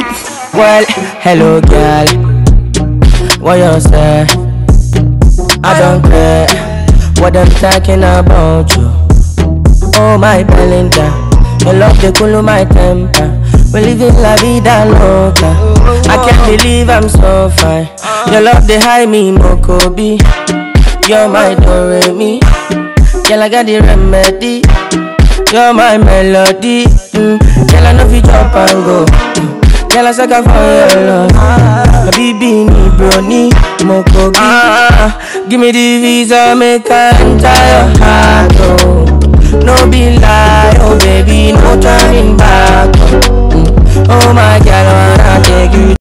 Well, hello girl, what you say? I don't care what I'm talking about you. Oh my Belinda, your love they cool my temper. We living la vida loca. I can't believe I'm so fine. Your love they high me Mokobi. You're my Doremi. Girl I got the remedy. You're my melody. Mm. Girl I know fi jump and go. Girl I suck for your love. Baby ni brony Mokobi. Ah, give me the visa make I enter